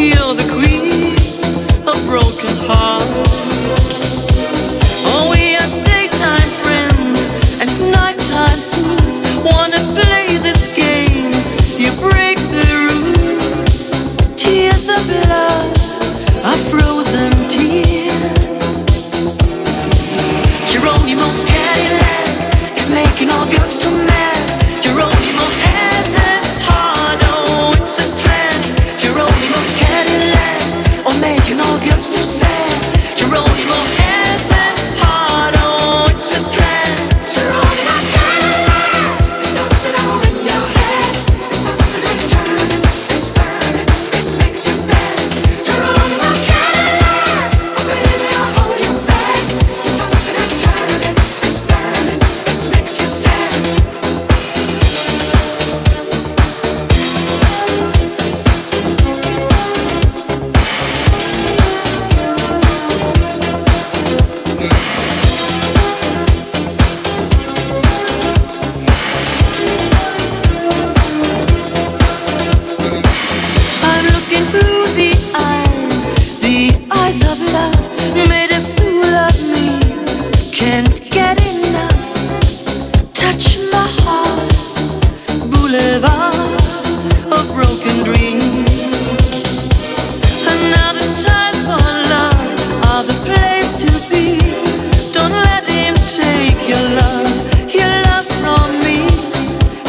You're the queen of broken hearts.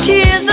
Tears